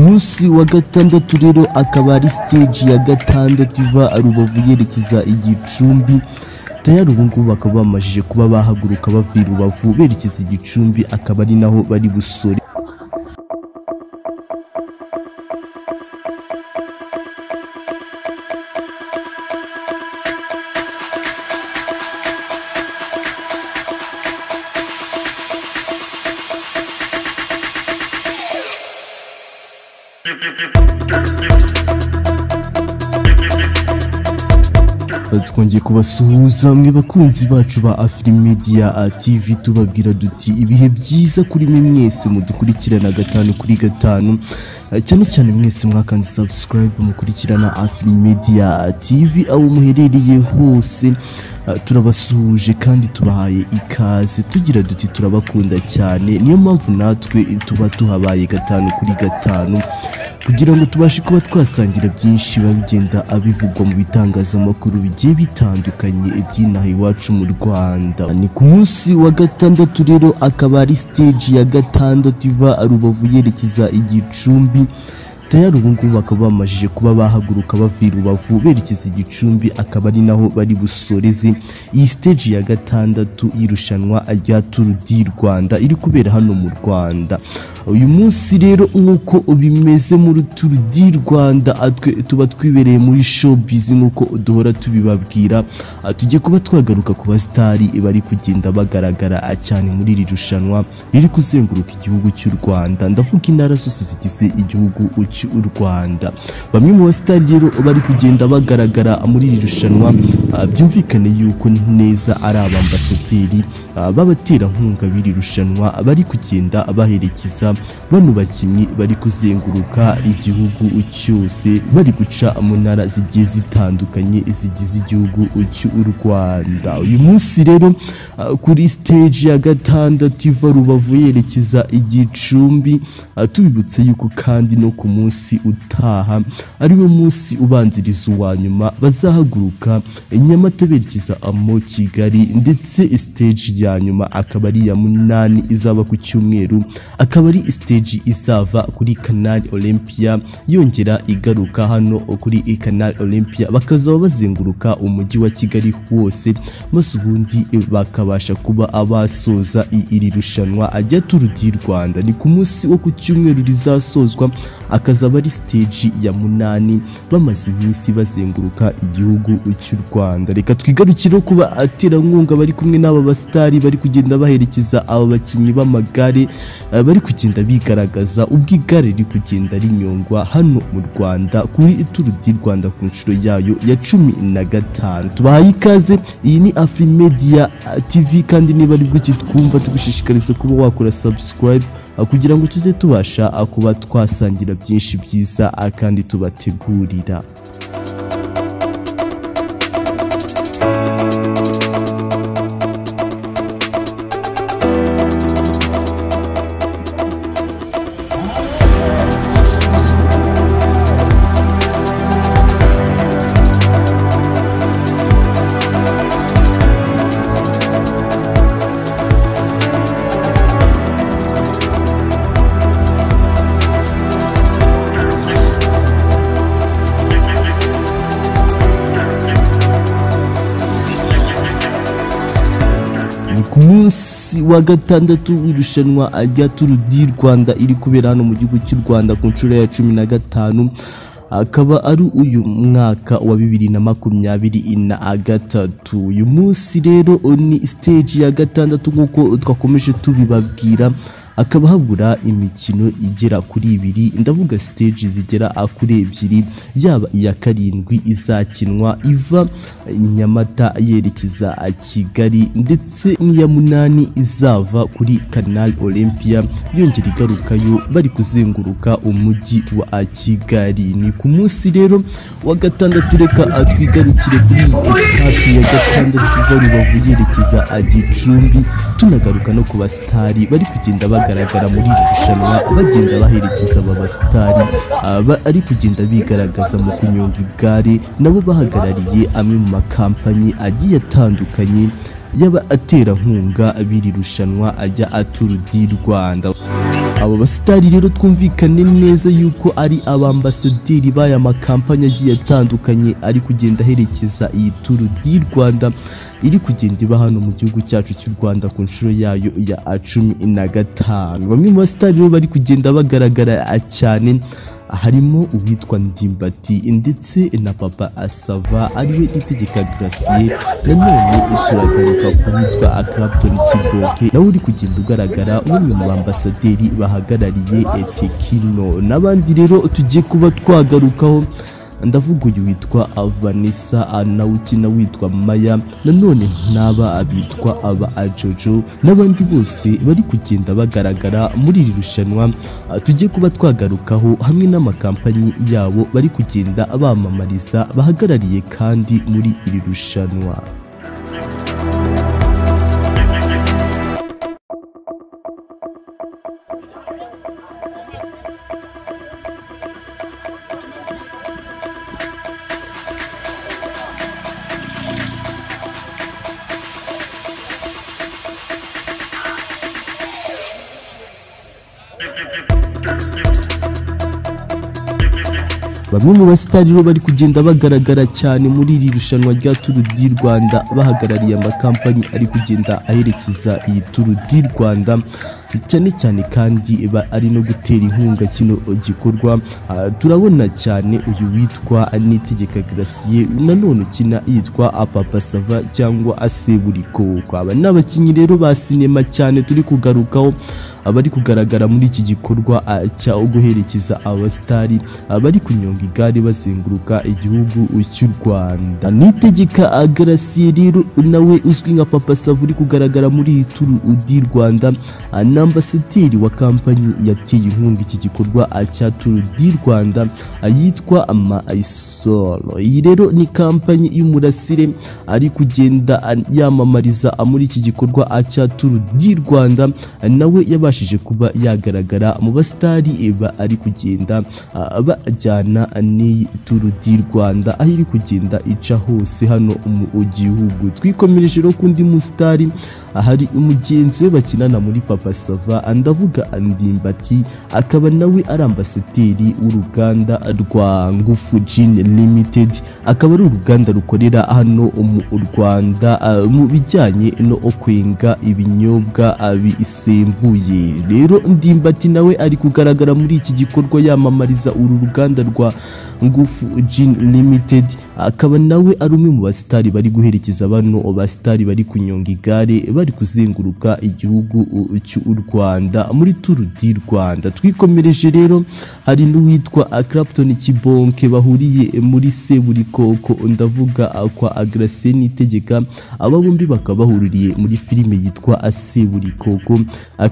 munsi wa gatandatu rero akaba ari stage ya gatandatu iva rubavu yerekeza igicumbi tayari ubu ngubu bakaba bamajije kuba bahaguruka bava i rubavu berekeza igicumbi akaba ari naho bari busore. Twongeye kubasuhuza mwe bakunzi bacu ba Afrimediya TV tubabwira duti ibihe byiza kuri mwe mwese mudukurikirana gatanu kuri gatanu. Cyane cyane mwese mwakanze subscribe mukurikirana Afrimediya TV aho muherereye hose. Turabasuhuje kandi tubahaye ikaze. Tugira duti turabakunda cyane. Niyo mpamvu natwe tuba tuhabaye gatanu kuri gatanu kugira ngo tubashe kuba twasangira byinshi biba bigenda abivugwa mu bitangazamakuru bigiye bitandukanye by'inaha iwacu mu rwanda. Ni ku munsi wa gatandatu rero akaba ari stage ya gatandatu iva rubavu yerekeza igicumbi tayari ubu ngubu bakaba bamajije kuba bahaguruka bava i rubavu berekeza igicumbi akaba ari naho bari busoreze. Iyi stage ya gatandatu y'irushanwa rya turu di rwanda iri kubera hano mu rwanda. Uyu munsi rero nk'uko bimeze muri turu di rwanda tuba twibereye muri showbiz nk'uko duhora tubibabwira tujye kuba twagaruka ku basitari bari kugenda bagaragara cyane muri iri rushanwa riri kuzenguruka igihugu cy'u rwanda. Ndavuga intara zose zigize igihugu cy'u rwanda. Bamwe mu basitari rero bari kugenda bagaragara muri iri rushanwa byumvikane yuko neza ari abambasaderi b'abaterankunga b'iri rushanwa bari kugenda baherekeza bano bakinnyi bari kuzenguruka igihugu cyose bari guca mu ntara zigiye zitandukanye zigize igihugu cy'u rwanda. Uyu munsi rero kuri stage ya gatandatu iva rubavu yerekeza igicumbi tubibutse yuko kandi no ku munsi utaha ari wo munsi ubanziriza uwa nyuma bazahaguruka nyamata berekeza mu kigali ndetse stage ya nyuma akaba ari iya munani izaba ku cyumweru akaba ari stage izava kuri canal olympia yongera igaruka hano kuri canal olympia. Bakazaba bazenguruka umujyi wa kigali wose maze ubundi bakabasha kuba abasoza iri rushanwa ajya turu di rwanda. Ni ku munsi wo ku cyumweru rizasozwa akazaba ari stage ya munani. Bamaze iminsi bazenguruka igihugu cy'u rwanda. Reka twigarukire kuba aterankunga bari kumwe n'aba basitari bari kugenda baherekeza aba bakinnyi b'amagare bari kugenda bigaragaza ubwo igare riri kugenda rinyongwa hano mu rwanda kuri turu di rwanda ku nshuro yayo ya cumi na gatanu. Tubahaye ikaze iyi ni afrimediya tv kandi niba ari bwo twumva tugushishikariza kuba wakora subscribe kugira ngo tujye tubasha kuba twasangira byinshi byiza kandi tubategurira. Munsi wa gatandatu w'irushanwa rya turu di rwanda. Iri kubera hano mu gihugu cy'u rwanda ku nshuro ya cumi na gatanu. Akaba ari uyu mwaka wa bibiri na makumyabiri na gatatu. Uyu munsi rero ni stage ya gatandatu nk'uko twakomeje tubibabwira. Hakaba habura imikino igera kuri ibiri. Ndavuga stage zigera kuri ebyiri yaba iya karindwi izakinwa iva nyamata yerekeza kigali ndetse n'iya munani izava kuri canal olympia. Yongera igarukayo bari kuzenguruka umujyi wa kigali. Ni ku munsi rero wa gatandatu reka twigarukire kuri etape ya gatandatu iva rubavu yerekeza gicumbi. Tunagaruka no ku basitari bari kugenda bagaragara muri iri rushanwa bagenda baherekeza aba basitari ari kugenda bigaragaza mu kunyonga igare nabo bahagarariye amwe mu makampanyi agiye atandukanye y'abaterankunga b'iri rushanwa ajya aturu di rwanda. Aba basitari rero twumvikane neza yuko ari abambasaderi b'aya makampani agiye atandukanye ari kugenda aherekeza iyi turu di rwanda iri kugenda iba hano mu gihugu cyacu cy'u rwanda ku nshuro yayo ya cumi na gatanu. Bamwe mu basitari rero bari kugenda bagaragara cyane harimo uwitwa ndimbati ndetse na papa asava ari we nitegeka gracier. Nanone turagaruka ku witwa clapton kiboke nawe uri kugenda ugaragara umwe mu bambasaderi bahagarariye tekino n'abandi rero tugiye kuba twagarukaho. Ndavuga uyu witwa vanessa nawe ukina witwa maya nanone n'aba abitwa aba ajojo n'abandi bose bari kugenda bagaragara muri iri rushanwa. Tugiye kuba twagarukaho hamwe n'amakampanyi yabo bari kugenda bamamariza bahagarariye kandi muri iri rushanwa. Bamwe mu basitari rero bari kugenda bagaragara cyane muri iri rushanwa rya turu di rwanda bahagarariye amakampani ari kugenda aherekeza iyi turu di rwanda cyane cyane kandi ari no gutera inkunga kino gikorwa. Turabona cyane uyu witwa nitegeka gracier nanone ukina yitwa papa sava cyangwa aseburiko aba ni abakinnyi rero ba sinema cyane turi kugarukaho abari kugaragara muri iki gikorwa cya guherekeza abasitari bari kunyonga igare bazenguruka igihugu cy'u rwanda. Nitegeka gracier rero nawe uzwi nka papa sava uri kugaragara muri iyi turu di rwanda. Ni ambasaderi wa kampanyi yateye inkunga iki gikorwa cya turu di rwanda yitwa maisolo iyi rero ni kampanyi y'umurasire ari kugenda yamamariza muri iki gikorwa cya turu di rwanda. Nawe yabashije kuba yagaragara mu basitari ari kugenda bajyana n'iyi turu di rwanda aho iri kugenda ica hose hano mu gihugu. Twikomereje rero kundi musitari hari umugenzi we bakinana muri papa sava ndavuga ndimbati akaba nawe ari ambasaderi w'uruganda rwa ngufu Gin limited. Akaba ari uruganda rukorera hano mu rwanda mu bijyanye no kwenga ibinyobwa bisembuye. Rero ndimbati nawe ari kugaragara muri iki gikorwa yamamariza uru ruganda rwa ngufu Gin limited. Akaba nawe ari umwe mu basitari bari guherekeza bano basitari bari kunyonga igare bari kuzenguruka igihugu cy'u Rwanda muri turu di Rwanda. Twikomereje rero hari n'uwitwa Clapton Kibonke bahuriye muri Seburikoko. Ndavuga kwa Gracie Nitegeka aba bombi bakaba bahuriye muri filime yitwa Seburikoko.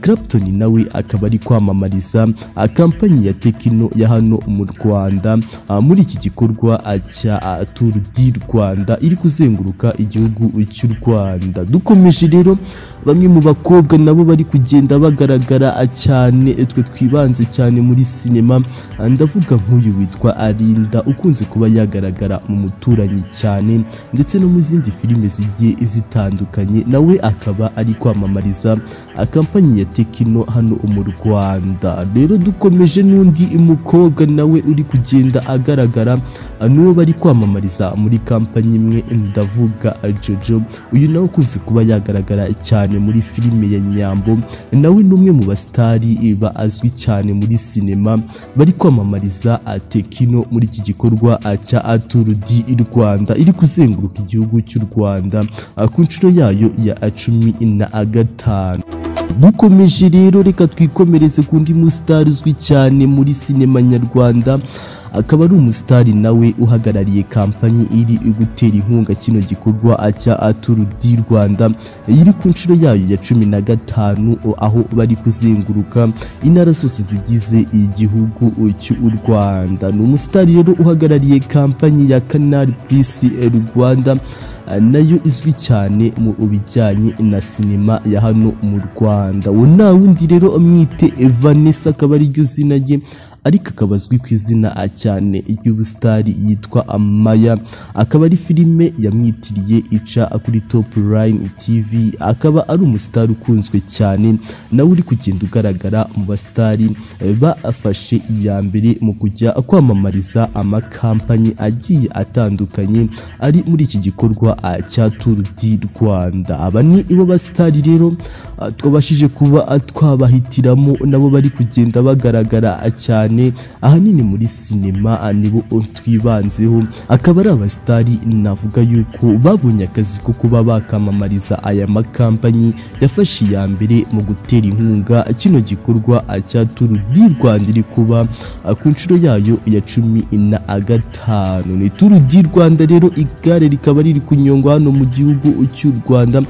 Clapton nawe akaba ari kwamamariza kampanyi ya Tekino ya hano mu Rwanda. Muri iki gikorwa cya turu di Rwanda. Iri kuzenguruka igihugu cy'u Rwanda. Dukomeje rero bamwe mu bakobwa nabo bari kugenda bagaragara cyane twe twibanze cyane muri sinema ndavuga nk'uyu witwa arinda ukunze kuba yagaragara mu muturanyi cyane ndetse no mu zindi filime zigiye zitandukanye nawe akaba ari kwamamariza kampanyi ya tekino hano mu rwanda. Rero dukomeje n'undi mukobwa nawe uri kugenda agaragara n'uwo bari kwamamariza muri kampanyi imwe ndavuga jojo. Uyu nawe ukunze kuba yagaragara cyane muri filime ya nyambo nawe ni umwe mu basitari bazwi cyane muri sinema bari kwamamariza tekino muri iki gikorwa cya turu di rwanda. Iri kuzenguruka igihugu cy'u rwanda ku nshuro yayo ya cumi na gatanu. Dukomeje rero reka twikomereze ku ndi musitari uzwi cyane muri sinema nyarwanda akaba ari umusitari nawe uhagarariye kampanyi iri gutera inkunga kino gikorwa cya turu di rwanda. Iri ku nshuro yayo ya cumi na gatanu aho bari kuzenguruka intara zose zigize igihugu cy'u rwanda. Ni umusitari rero uhagarariye kampanyi ya kanari purisi rwanda na yo izwi cyane mu bijyanye na sinema ya hano mu rwanda. Uwo nta wundi rero mwite vanessa akaba ari ryo zina rye ariko akaba azwi ku izina cyane ry'ubusitari yitwa Amaya. Akaba ari filime yamwitiriye ica kuri Top Line TV akaba ari umusitari ukunzwe cyane nawe uri kugenda ugaragara mu basitari eh, bafashe iya mbere mu kujya kwamamariza amakampanyi agiye atandukanye ari muri iki gikorwa ah, cya Tour du Rwanda. Aba ni ibo basitari rero ah, twabashije kuba ah, twabahitiramo nabo bari kugenda bagaragara ah, cyane. Ahanini muri sinema nibo twibanzeho. Akaba ari abasitari navuga yuko babonye akazi ko kuba bakamamariza aya makampanyi yafashe iya mbere mu gutera inkunga kino gikorwa cya Tour du Rwanda iri kuba ku nshuro yayo ya cumi na gatanu. Ni Tour du Rwanda rero igare rikaba riri kunyongwa hano mu gihugu cy'u Rwanda.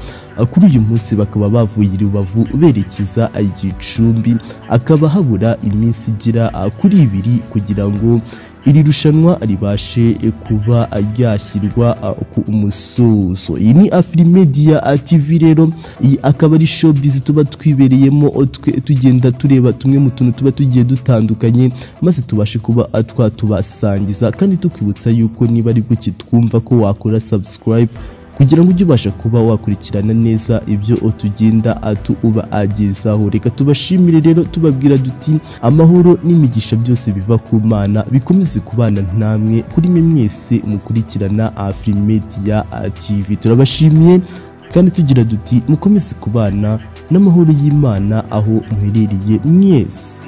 Kuri uyu munsi bakaba bavuye i Rubavu berekeza ah, Gicumbi akaba habura iminsi igera ah, kuri ibiri kugira ngo iri rushanwa ribashe eh, kuba ah, ryashyirwa ah, ku musozo. Iyi ni Afrimedia ah, TV rero. Iyi akaba ari showbiz tuba twibereyemo oh, tugenda tureba tumwe mu tuntu tuba tugiye dutandukanye maze tubashe kuba twatubasangiza kandi tukwibutsa yuko niba ari bwo kitwumva ko wakora subscribe kugira ngo ujye ubasha kuba wakurikirana neza ibyo otugenda atu uba agezaho reka tubashimire rero tubabwira duti amahoro n'imigisha byose biva ku mana bikomeze kubana namwe kuri mwe mwese mukurikirana afirimedia tv turabashimiye kandi tugira duti mukomeze kubana n'amahoro y'imana aho muherereye mwese.